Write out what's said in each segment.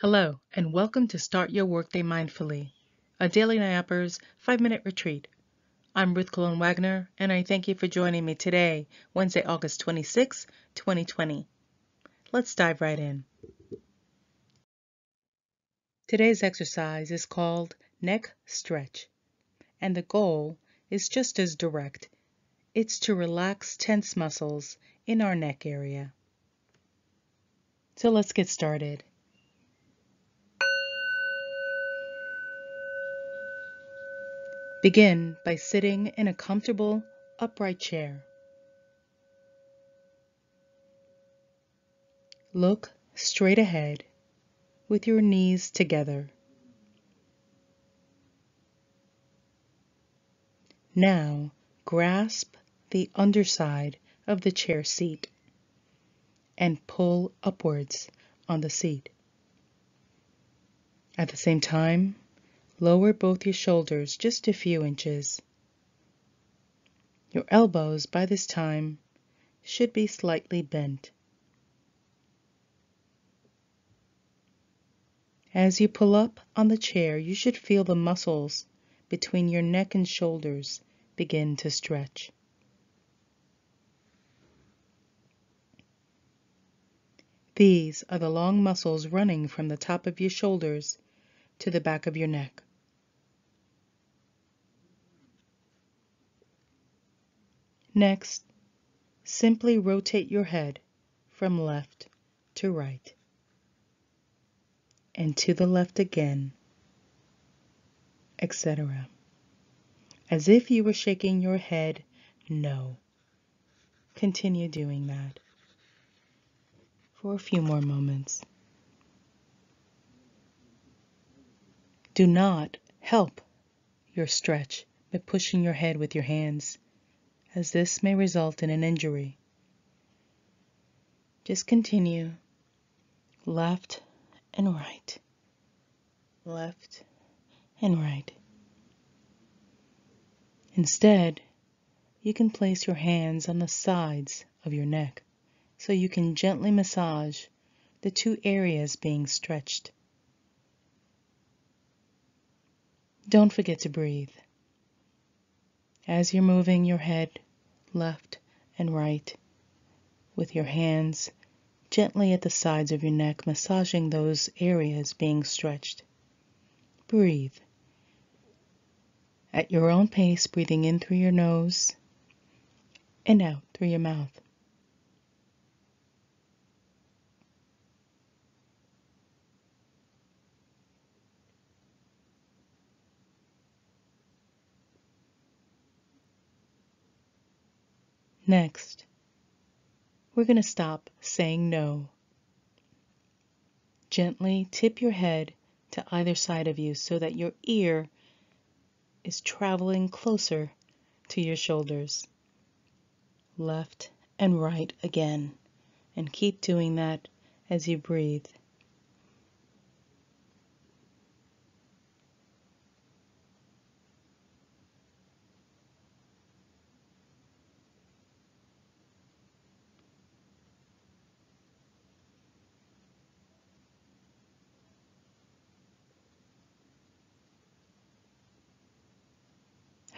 Hello, and welcome to Start Your Workday Mindfully, a Daily NYAPRS 5 minute retreat. I'm Ruth Colón Wagner, and I thank you for joining me today, Wednesday, August 26, 2020. Let's dive right in. Today's exercise is called Neck Stretch, and the goal is just as direct. It's to relax tense muscles in our neck area. So let's get started. Begin by sitting in a comfortable, upright chair. Look straight ahead with your knees together. Now grasp the underside of the chair seat and pull upwards on the seat. At the same time, Lower both your shoulders just a few inches. Your elbows, by this time, should be slightly bent. As you pull up on the chair, you should feel the muscles between your neck and shoulders begin to stretch. These are the long muscles running from the top of your shoulders to the back of your neck. Next, simply rotate your head from left to right and to the left again, etc. As if you were shaking your head no. Continue doing that for a few more moments. Do not help your stretch by pushing your head with your hands as this may result in an injury. Just continue left and right, left and right. Instead, you can place your hands on the sides of your neck so you can gently massage the two areas being stretched. Don't forget to breathe. As you're moving your head left and right with your hands gently at the sides of your neck, massaging those areas being stretched. Breathe. At your own pace, breathing in through your nose and out through your mouth. Next, we're going to stop saying no. Gently tip your head to either side of you so that your ear is traveling closer to your shoulders. Left and right again. And keep doing that as you breathe.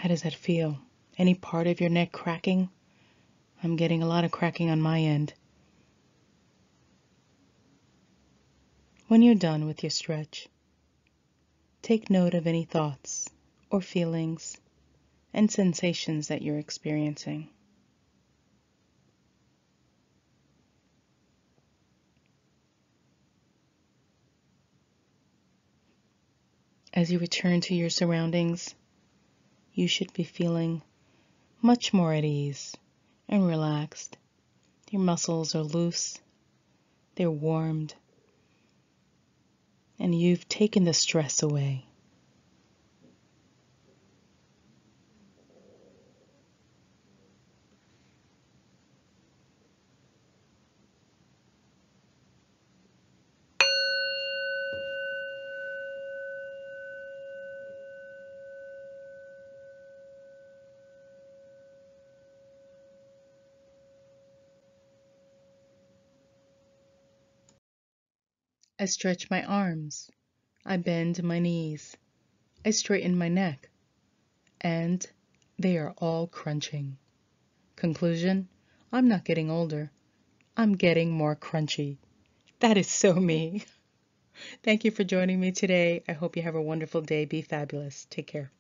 How does that feel? Any part of your neck cracking? I'm getting a lot of cracking on my end. When you're done with your stretch, take note of any thoughts or feelings and sensations that you're experiencing. As you return to your surroundings, you should be feeling much more at ease and relaxed. Your muscles are loose, they're warmed, and you've taken the stress away. I stretch my arms. I bend my knees. I straighten my neck. And they are all crunching. Conclusion I'm not getting older. I'm getting more crunchy. That is so me. Thank you for joining me today. I hope you have a wonderful day. Be fabulous. Take care.